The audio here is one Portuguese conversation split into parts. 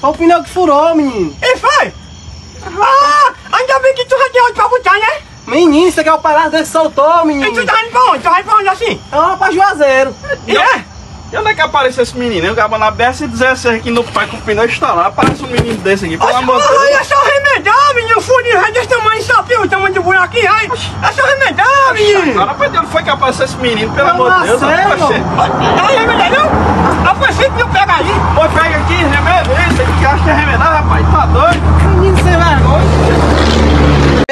Foi o pneu que furou, menino. E foi? Ah, ainda bem que tu já tem onde pra botar, né? Menino, você quer o palhaço dele soltou, E menino. tu tá indo pra onde? Tu vai pra onde assim? É lá pra Juazeiro. E é? E onde é que apareceu esse menino? Eu gabo na BS-16 aqui no pai com o pneu instalado. Aparece um menino desse aqui, pelo amor de Ai, Deus. é só remedar, menino. Furinho é desse tamanho, só viu o tamanho do buraquinho, ai. É só remedar, menino. Agora, pai, de onde foi que apareceu esse menino? Pelo Não, amor de Deus, rapaz. Tá remedar, não? A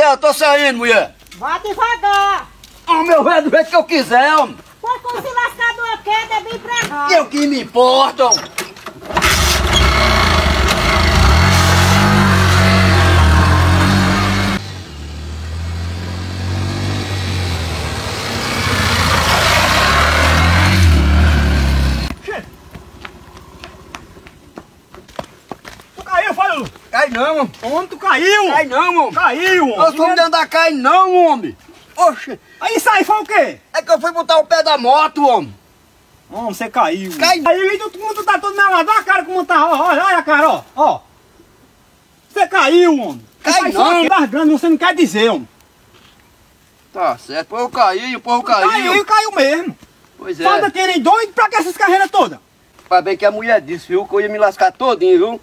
vergonha. Eu tô saindo, mulher. Vá devagar. Ó, meu velho, do jeito que eu quiser, homem. Foi com se lascar de uma queda, é bem pra cá. Eu que me importo, homem. Tu caiu. Cai não, homem. Onde tu caiu? Cai não, homem. Caiu, Eu sou de andar cai não, homem. Oxe, Aí isso aí foi o quê? é que eu fui botar o pé da moto, homem. Homem, você caiu. Cai- Caiu e tu, tu tá todo melado. Olha a cara como tá. Olha, olha a cara, ó. Ó. Você caiu, homem. Cai não. das grandes você não quer dizer, homem. Tá certo, pô, eu caí, pô, eu Caiu caí. e caiu mesmo. Pois é. Falta querem doido pra que essas carreiras todas. Pra bem que a mulher disse, viu, que eu ia me lascar todinho, viu?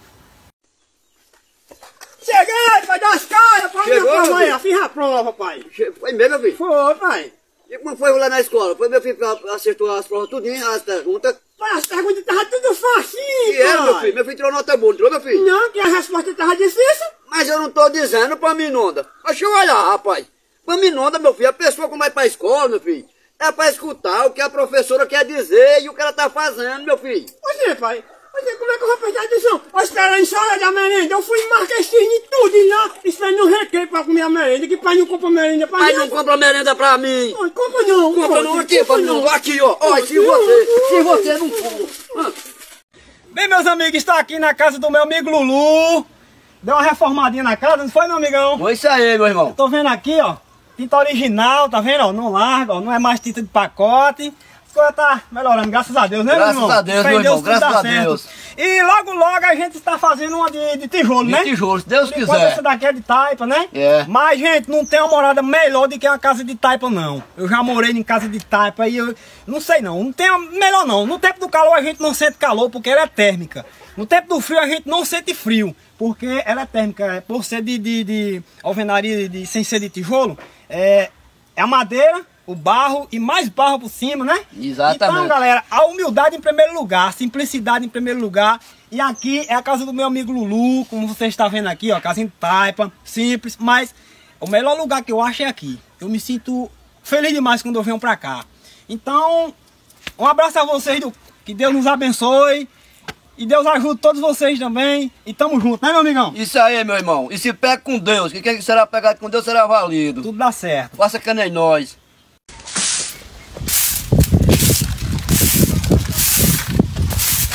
Cheguei, vai dar as caras minha Chegou, prova aí. meu Eu fiz a prova, pai. Foi mesmo, meu filho? Foi, pai. E como foi lá na escola? Foi meu filho que acertou as provas tudinho, as perguntas. Pai, as perguntas tava tudo facinho, E era, meu filho? Meu filho tirou nota boa, tirou, meu filho? Não, que a resposta tava difícil. Mas eu não tô dizendo pra Minonda. Deixa eu olhar, rapaz. Pra Minonda, meu filho, a pessoa quando vai pra escola, meu filho, é pra escutar o que a professora quer dizer e o que ela tá fazendo, meu filho. Você, pai. Você, como é que eu vou prestar atenção? Eu esperando em hora da merenda. Eu fui e marquei cisne tudo e lá, esperando no recreio pra comer a merenda. Que pai não compra merenda pra Mas gente. não compra merenda pra mim. Não, compra não. Compra não aqui, compra Fabiano. Aqui, ó. Ó, se você, se você não for. Bem, meus amigos, está aqui na casa do meu amigo Lulu. Deu uma reformadinha na casa, não foi, meu amigão? Foi isso aí, meu irmão. Tô vendo aqui, ó. Tinta original, tá vendo? Ó, não larga, ó. Não é mais tinta de pacote. As coisas tá melhorando, graças a Deus, né, Graças meu irmão? a Deus, meu irmão, graças a certo. Deus. E logo, logo a gente está fazendo uma de, de tijolo, De né? tijolo, se Deus quiser. essa daqui é de taipa, né? É. Mas, gente, não tem uma morada melhor do que uma casa de taipa, não. Eu já morei em casa de taipa e eu não sei não. Não tem melhor não. No tempo do calor a gente não sente calor porque ela é térmica. No tempo do frio a gente não sente frio porque ela é térmica. É, Por ser de, de, de alvenaria de, sem ser de tijolo, é, é a madeira, o barro e mais barro por cima, né? Exatamente. Então, galera, a humildade em primeiro lugar, a simplicidade em primeiro lugar. E aqui é a casa do meu amigo Lulu, como você está vendo aqui, ó, casa em taipa, simples, mas o melhor lugar que eu acho é aqui. Eu me sinto feliz demais quando eu venho pra cá. Então, um abraço a vocês, do- que Deus nos abençoe. E Deus ajude todos vocês também. E tamo junto, né, meu amigão? Isso aí, meu irmão. E se pega com Deus, que quem será pegado com Deus será valido. Tudo dá certo. Faça que nem nós.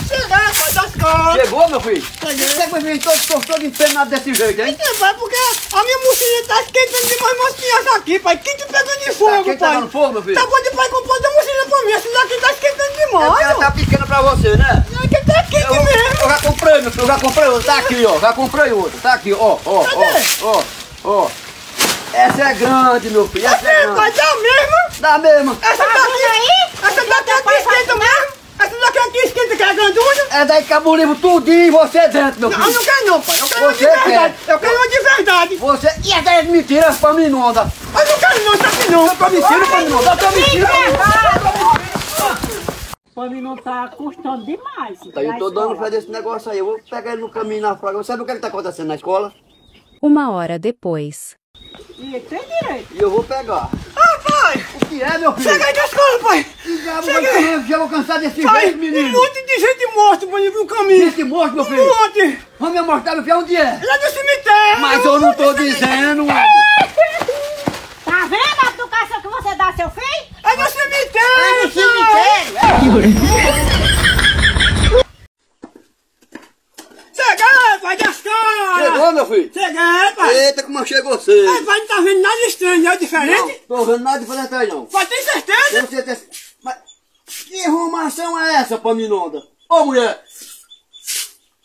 Cheguei, pai das caras. Chegou, meu filho? Você que me todo, todo, todo empenado desse jeito, hein? É, pai, porque a minha mochila tá esquentando demais umas pinhas aqui, pai. Quem te pegando de fogo, Quem pai? tá no fogo, meu filho? Tá bom de pai comprou outra mochila pra mim. Essa daqui tá esquentando É demais, ela ó. tá pequena pra você, né? Aqui tá quente Eu, mesmo. eu já comprei, meu filho, eu já comprei outra. Tá aqui, ó. Já comprei outra. Tá aqui, ó, ó, Cadê? ó, ó, ó. Essa é grande, meu filho. Essa é Aqui, pai, grande. tá mesmo? Dá mesmo. Essa Tá aí? essa daqui aqui esquenta mesmo. Que é grandulha. É daí que o livro tudinho e você dentro, meu Não, eu não filho. quero não, pai. Eu quero uma de Você verdade. quer? Eu quero uma de verdade. Você. E essa é mentira pra mim, não anda. Eu não quero não, isso aqui não. Eu tô mentindo pra mim, não anda. Eu tô mentindo pra mim. Pra mim não tá custando demais. Tá, eu tô dando fé desse negócio aí. Eu vou pegar ele no caminho na fraga. Sabe o que, é que tá acontecendo na escola? Uma hora depois. E tem direito. E eu vou pegar. Ah, pai. O que é, meu filho? Chega aí da escola, pai. Já Cheguei. vou, já vou cansar desse Pai, jeito, um menino. monte de gente morta por aí no caminho. Esse monstro, meu Um filho. monte. Vamos me mostrar, meu filho, onde é? Lá do cemitério. Mas eu não tô dizendo, homem. Tá vendo a educação que você dá seu filho? É no cemitério. É no cemitério. chegou, meu filho? Cheguei, pai. Eita, como chegou você. Mas pai, não tá vendo nada estranho, não é diferente? Não, tô vendo nada diferente aí, não. Mas tem certeza? Tenho certeza. Mas que arrumação é essa, Paminonda? Ô, mulher.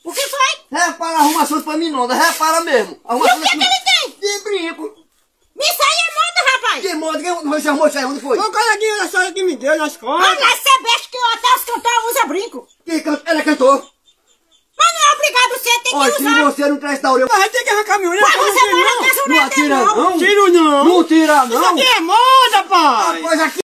O que foi? Repara a arrumação de Paminonda, repara mesmo. E o que, que ele tem? De brinco. Me saiu moda, rapaz. Que moda? Quem você arrumou isso aí? Onde foi? Foi o coleguinha da senhora que me deu na escola. Olha, você é besta que o hotel cantor usa brinco. Que can... Ela é cantou se você não restaurar, eu... Mas tem que arrancar minha orelha. Mas você não, não, não atira não. Não tiro não. Não tira não. Isso aqui é moda, pai. Rapaz, aqui...